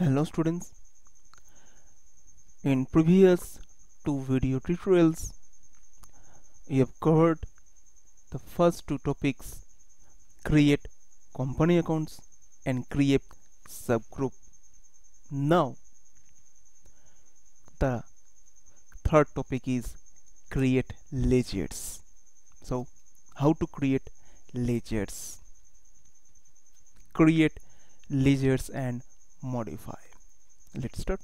Hello students. In previous two video tutorials, we have covered the first two topics create company accounts and create subgroup. Now, the third topic is create ledgers. So, how to create ledgers? Create ledgers and modify. Let's start.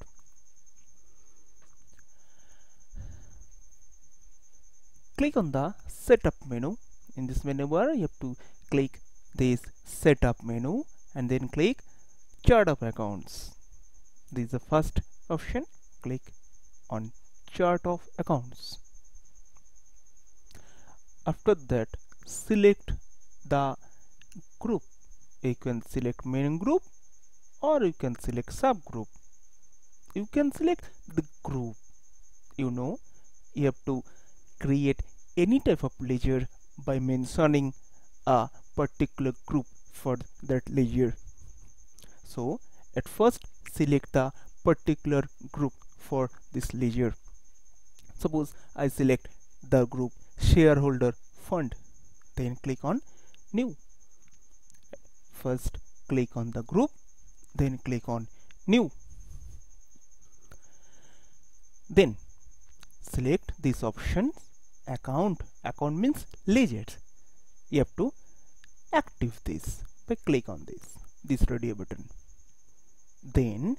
Click on the setup menu. In this menu bar you have to click this setup menu and then click chart of accounts. This is the first option. Click on chart of accounts. After that select the group. You can select main group or you can select subgroup. You can select the group you know. You have to create any type of ledger by mentioning a particular group for that ledger. So at first select the particular group for this ledger. Suppose I select the group shareholder fund then click on new. First click on the group then click on new. Then select this option account. Account means ledgers you have to active this by click on this this radio button. Then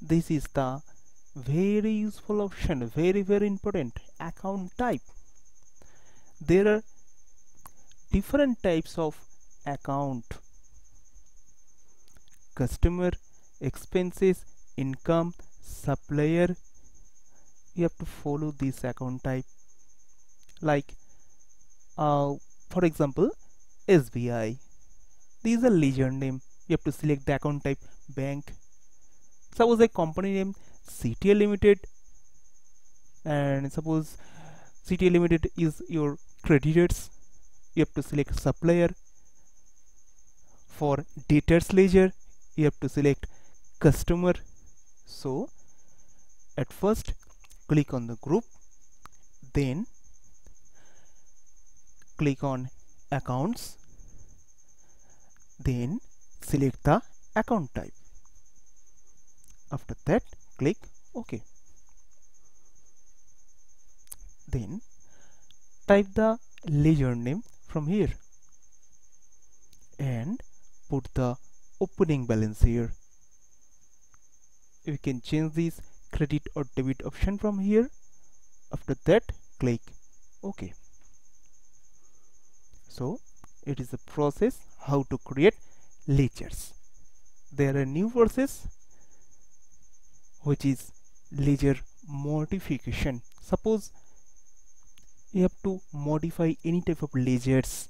this is the very useful option very very important account type. There are different types of account customer expenses income supplier. You have to follow this account type. Like uh, for example SBI this is a ledger name. You have to select the account type bank. Suppose a company name CTL limited. And suppose CTL limited is your creditors. You have to select supplier. For debtors ledger you have to select customer. So at first click on the group. Then click on accounts. Then select the account type. After that click ok. Then type the ledger name from here and put the opening balance here. We can change this credit or debit option from here. After that click ok. So it is a process how to create ledgers. There are new process which is ledger modification. Suppose you have to modify any type of ledgers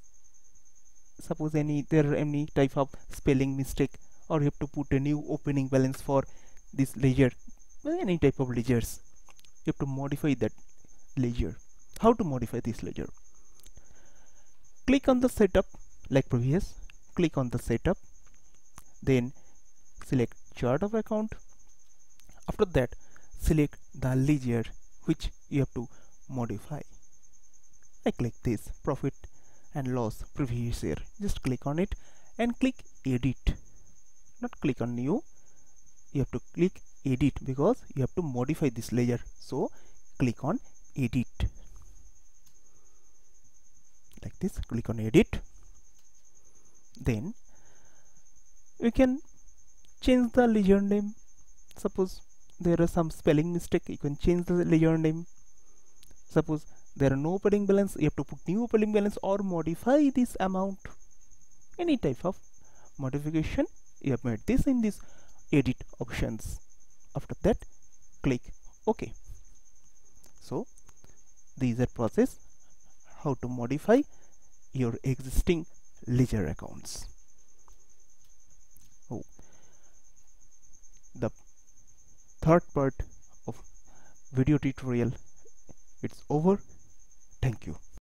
suppose any there are any type of spelling mistake or you have to put a new opening balance for this ledger. Any type of ledgers. You have to modify that ledger. How to modify this ledger? Click on the setup like previous. Click on the setup. Then select chart of account. After that select the ledger which you have to modify. I click this profit and loss previous year. Just click on it and click edit. Not click on new. You have to click edit because you have to modify this layer. So click on edit. Like this click on edit. Then you can change the ledger name. Suppose there are some spelling mistake. You can change the ledger name. Suppose there are no opening balance. You have to put new opening balance or modify this amount. Any type of modification you have made this in this edit options. After that click ok. So these are process how to modify your existing ledger accounts. Oh. The third part of video tutorial it's over Thank you.